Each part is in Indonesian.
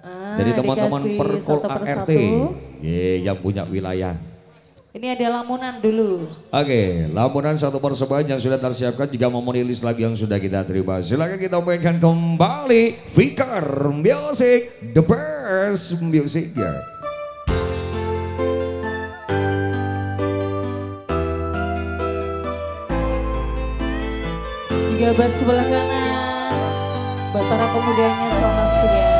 Ah, Dari teman-teman Perkol ART. Ye, yang punya wilayah. Ini ada lamunan dulu. Oke, lamunan satu persembahan yang sudah tersiapkan juga mau rilis lagi yang sudah kita terima. Silakan kita mainkan kembali Fikar Music, the best music. Ya. Buat sebelah kanan. Buat para pemudanya selamat siang.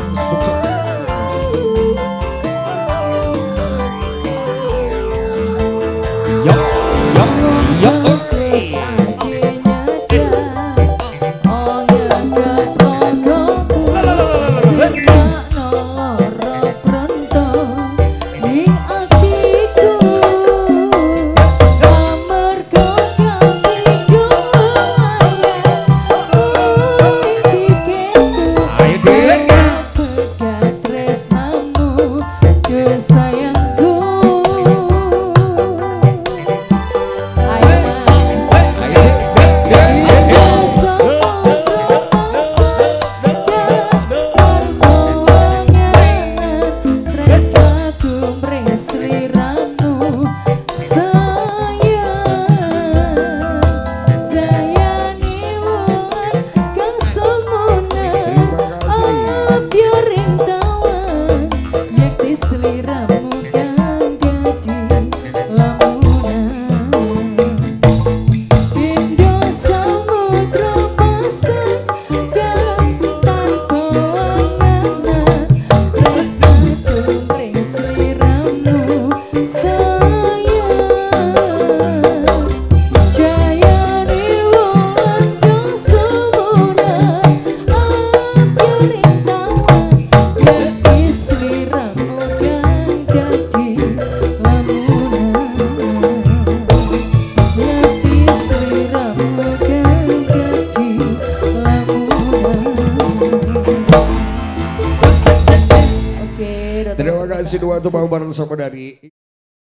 dua tuh bareng sama dari